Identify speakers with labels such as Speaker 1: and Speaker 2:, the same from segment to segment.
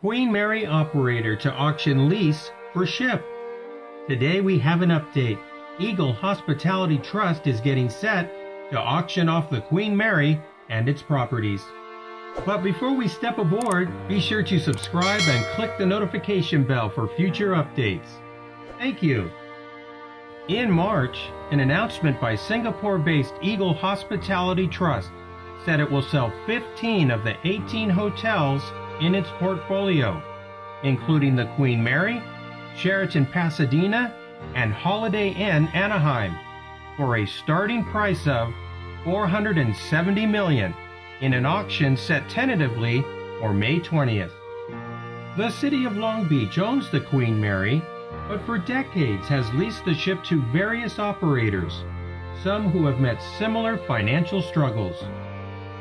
Speaker 1: Queen Mary operator to auction lease for ship. Today we have an update. Eagle Hospitality Trust is getting set to auction off the Queen Mary and its properties. But before we step aboard, be sure to subscribe and click the notification bell for future updates. Thank you. In March, an announcement by Singapore based Eagle Hospitality Trust said it will sell 15 of the 18 hotels in its portfolio, including the Queen Mary, Sheraton Pasadena, and Holiday Inn Anaheim, for a starting price of 470 million in an auction set tentatively for May 20th. The city of Long Beach owns the Queen Mary, but for decades has leased the ship to various operators, some who have met similar financial struggles.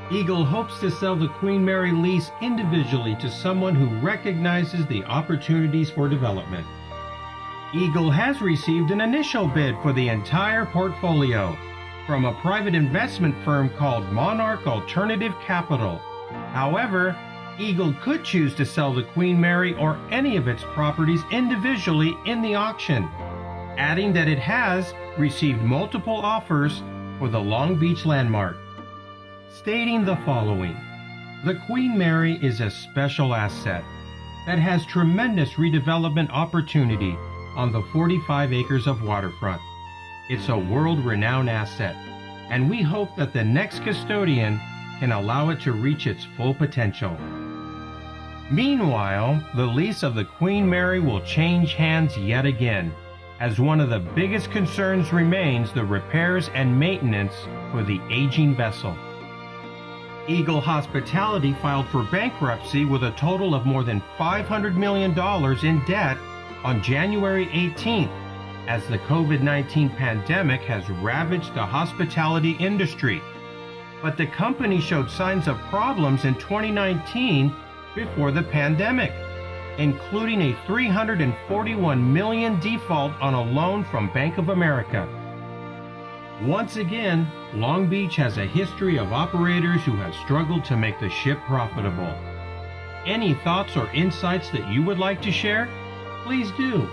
Speaker 1: Eagle hopes to sell the Queen Mary lease individually to someone who recognizes the opportunities for development. Eagle has received an initial bid for the entire portfolio from a private investment firm called Monarch Alternative Capital. However, Eagle could choose to sell the Queen Mary or any of its properties individually in the auction, adding that it has received multiple offers for the Long Beach landmark stating the following The Queen Mary is a special asset that has tremendous redevelopment opportunity on the 45 acres of waterfront. It's a world renowned asset, and we hope that the next custodian can allow it to reach its full potential. Meanwhile, the lease of the Queen Mary will change hands yet again, as one of the biggest concerns remains the repairs and maintenance for the aging vessel. Eagle Hospitality filed for bankruptcy with a total of more than $500 million in debt on January 18th, as the COVID 19 pandemic has ravaged the hospitality industry. But the company showed signs of problems in 2019 before the pandemic, including a 341 million default on a loan from Bank of America. Once again, Long Beach has a history of operators who have struggled to make the ship profitable. Any thoughts or insights that you would like to share? Please do